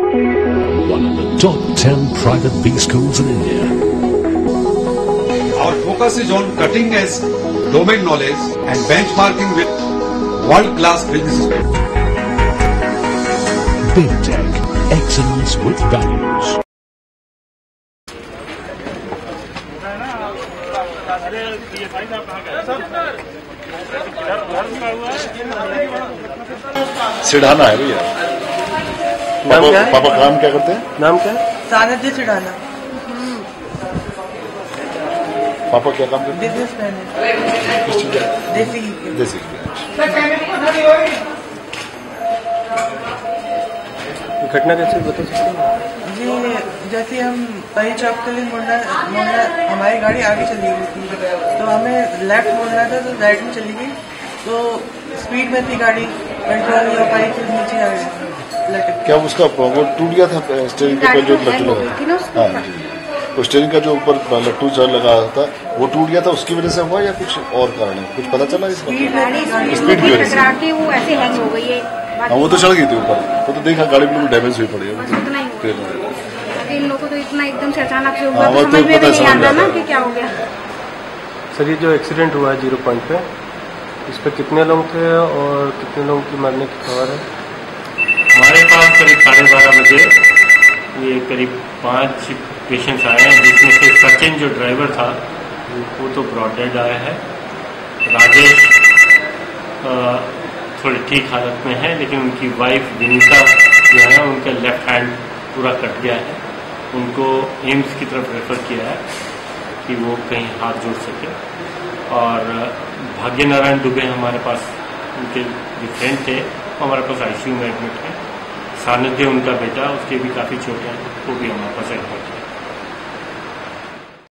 One of the top 10 private B schools in India. Our focus is on cutting edge domain knowledge and benchmarking with world class business schools. Big Tech. Excellence with values. सिढ़ाना है भैया नाम पापा क्या है? पापा काम क्या करते हैं? नाम क्या है? सानध्य चिड़ाना पापा क्या काम करते बिज़नेस मैन है। किस चीज़ देसी। देसी। घटना कैसे बता सकते हैं? जी जैसे हम परी चौक के लिए मुड़ना मुड़ना हमारी गाड़ी आगे चली गई थी। तो हमें लेफ़्ट मुड़ना था तो राइट में चली गई। तो स्पीड में थी गाड़ी कंट्रोल नहीं हो पाई फिर नीचे आ गई लटक क्या उसका वो टूट गया था स्टेरिंग के ऊपर जो लट्टू लगा थी हाँ जी। तो स्टेरिंग का जो ऊपर लट्टू जो लगा था वो टूट गया था उसकी वजह से हुआ या कुछ और कारण है? कुछ पता चला इसका स्पीड की? वजह से। टकरा के वो ऐसे हैंग हो गई वो तो चढ़ गई थी ऊपर। वो तो देखा गाड़ी बिल्कुल डैमेज हुई पड़ी है। इन लोगों को तो इतना एकदम से अचानक से हुआ हाँ, वो तो तो समझ में नहीं आता ना कि क्या हो गया। सर ये जो एक्सीडेंट हुआ है ज़ीरो पॉइंट पे इस पे कितने लोग थे और कितने लोगों की मरने की खबर है? हमारे पास करीब साढ़े बारह बजे ये करीब पाँच पेशेंट्स आए हैं, जिसमें से सचिन जो ड्राइवर था, वो तो ब्रॉड डेड आया है। राजेश थोड़ी ठीक हालत में है, लेकिन उनकी वाइफ विनीता जो है, उनका लेफ़्ट हैंड पूरा कट गया है। उनको एम्स की तरफ़ रेफर किया है कि वो कहीं हाथ जोड़ सके। और भाग्य नारायण दुबे हमारे पास उनके फ्रेंड थे हमारे पास आईसीयू में एडमिट है। सानिध्य उनका बेटा उसके भी काफ़ी छोटा हैं वो भी हमारे पास एडमिट है।